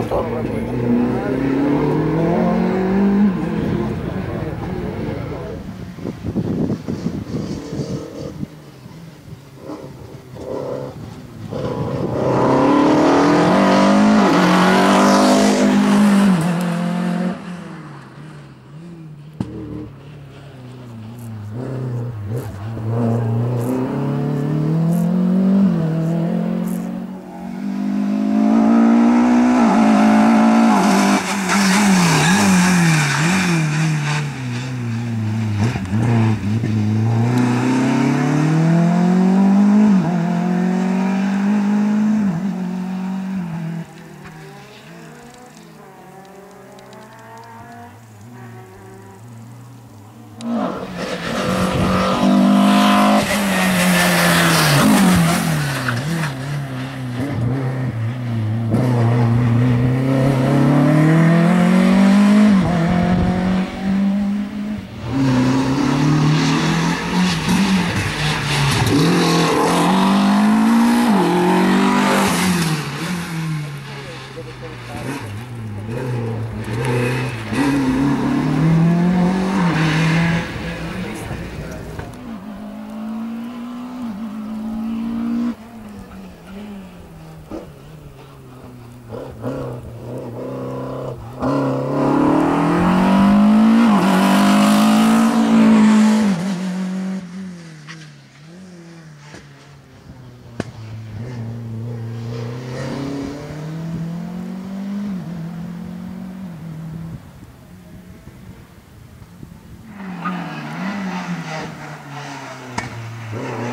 мотор работает. Mm-hmm.